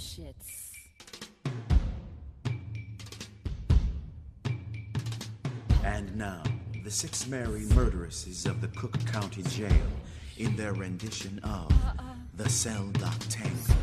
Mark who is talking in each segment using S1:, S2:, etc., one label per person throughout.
S1: Lipschitz.
S2: And now, the six merry murderesses of the Cook County Jail in their rendition of uh-uh. The Cell Block Tango.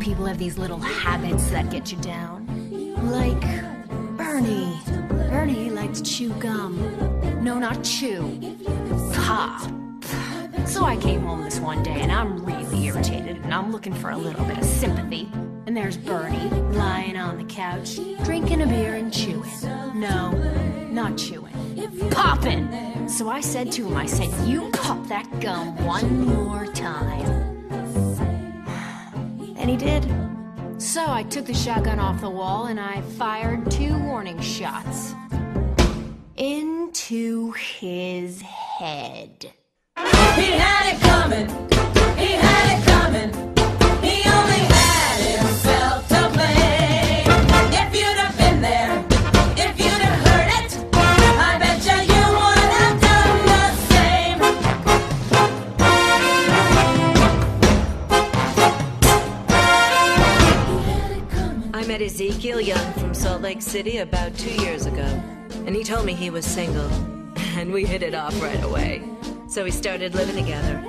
S3: People have these little habits that get you down? Like Bernie. Bernie likes chew gum. No, not chew. Pop. So I came home this one day and I'm really irritated and I'm looking for a little bit of sympathy. And there's Bernie lying on the couch, drinking a beer and chewing. No, not chewing. Popping! So I said to him, I said, You pop that gum one more time. And he did. So I took the shotgun off the wall and I fired two warning shots. Into his head.
S1: He had it coming.
S4: Met Ezekiel Young from Salt Lake City about two years ago, and he told me he was single, and we hit it off right away. So we started living together.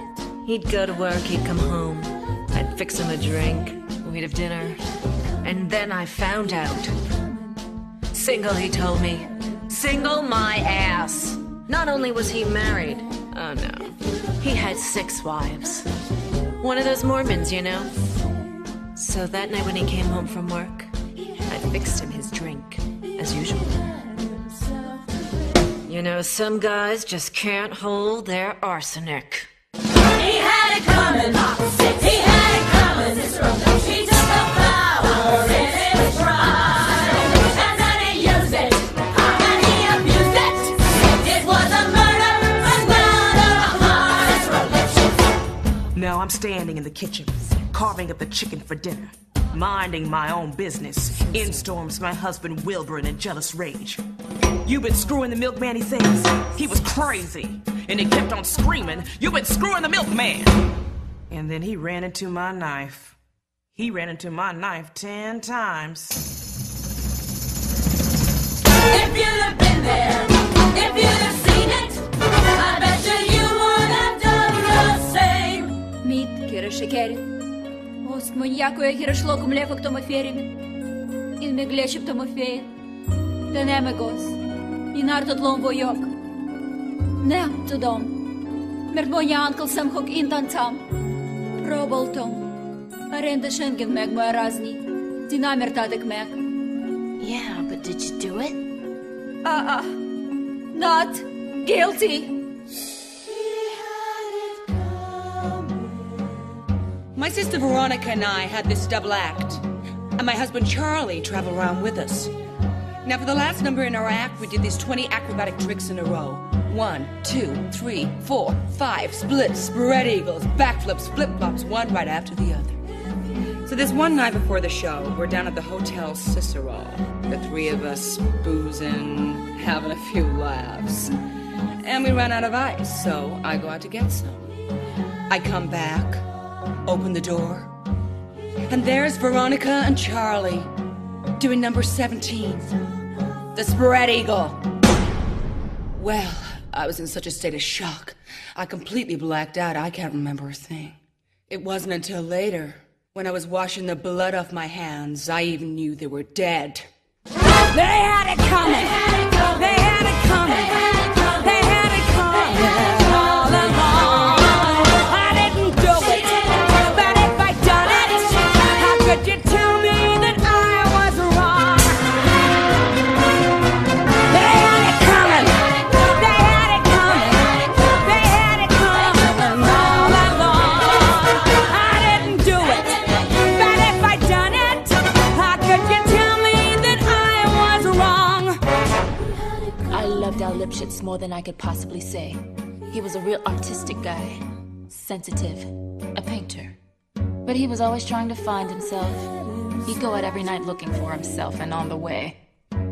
S4: He'd go to work, he'd come home, I'd fix him a drink, we'd have dinner, and then I found out. Single, he told me. Single my ass. Not only was he married, oh no, he had six wives. One of those Mormons, you know. So that night when he came home from work, I fixed him his drink, as usual. You know, some guys just can't hold their arsenic.
S1: He had it coming. He had it coming. He took the power in his pride. And then he used it. And he abused it. It was a murder and not a heart.
S5: Now I'm standing in the kitchen, carving up the chicken for dinner, minding my own business. In storms my husband Wilbur in a jealous rage. You've been screwing the milkman, he says. He was crazy. And he kept on screaming, You've been screwing the milkman. And then he ran into my knife. He ran into my knife ten times.
S6: Ост моньякує хірошлоку млеко к томоферіми. Ін ме глечіп томофеє. Денеме гос. І нартот лом войок. Не тудом. Мердмоня анкл сам хок ин танцам. Проболтом. Аренда шенген мег моя разні. Динамер тадек мег.
S3: Yeah, but did you do it?
S6: Uh-uh. Not guilty.
S7: My sister Veronica and I had this double act, and my husband Charlie traveled around with us. Now, for the last number in our act, we did these 20 acrobatic tricks in a row. One, two, three, four, five, splits, spread eagles, backflips, flip flops, one right after the other. So this one night before the show, we're down at the Hotel Cicero. The three of us boozing, having a few laughs. And we ran out of ice, so I go out to get some. I come back, open the door, and there's Veronica and Charlie doing number 17, the spread eagle. Well, I was in such a state of shock. I completely blacked out. I can't remember a thing. It wasn't until later, when I was washing the blood off my hands, I even knew they were dead. They had it coming! They had it coming! They had it coming all
S8: loved Al Lipschitz more than I could possibly say. He was a real artistic guy, sensitive, a painter. But he was always trying to find himself. He'd go out every night looking for himself, and on the way,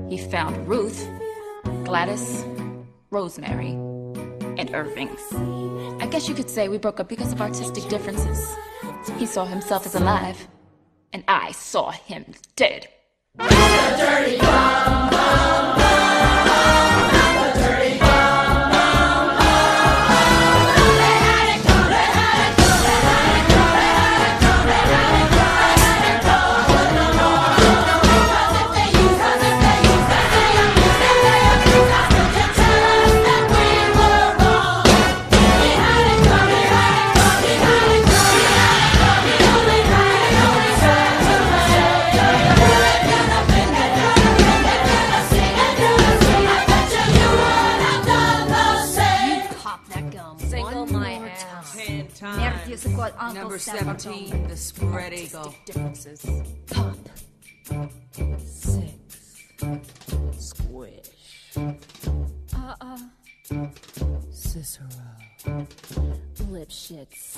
S8: he found Ruth, Gladys, Rosemary, and Irving. I guess you could say we broke up because of artistic differences. He saw himself as alive, and I saw him dead.
S3: Time. Merde, Uncle
S7: Number
S3: Sam?
S7: 17, the spread eagle.
S3: Differences. Pop.
S7: Six. Squish.
S6: Uh-uh.
S7: Cicero.
S3: Lipschitz.